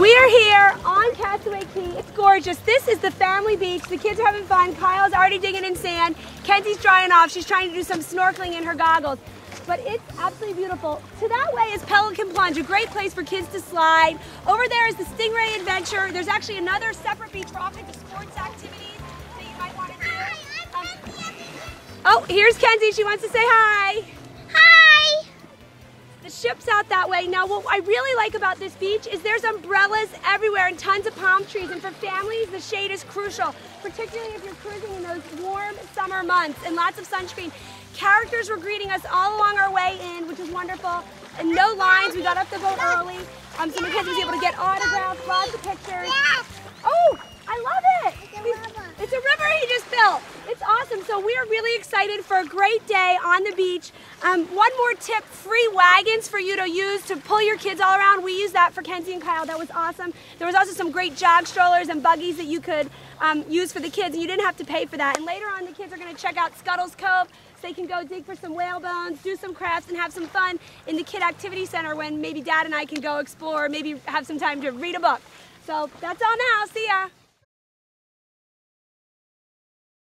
We are here on Castaway Cay. It's gorgeous. This is the family beach. The kids are having fun. Kyle's already digging in sand. Kenzie's drying off. She's trying to do some snorkeling in her goggles. But it's absolutely beautiful. To that way is Pelican Plunge, a great place for kids to slide. Over there is the Stingray Adventure. There's actually another separate beach for all kinds of sports activities that you might want to do. Um, oh, here's Kenzie. She wants to say hi. Hi! Ship's out that way. Now, what I really like about this beach is there's umbrellas everywhere and tons of palm trees. And for families, the shade is crucial, particularly if you're cruising in those warm summer months and lots of sunscreen. Characters were greeting us all along our way in, which is wonderful. And no lines. We got off the boat early. Um, so the kids was able to get autographs, lots of pictures. Oh, I love it. It's a river he just built. It's awesome. So we are really excited for a great day on the beach. Um, one more tip, free wagons for you to use to pull your kids all around. We used that for Kenzie and Kyle. That was awesome. There was also some great jog strollers and buggies that you could um, use for the kids and you didn't have to pay for that. And later on the kids are going to check out Scuttles Cove so they can go dig for some whale bones, do some crafts and have some fun in the Kid Activity Center when maybe dad and I can go explore, maybe have some time to read a book. So that's all now. See ya.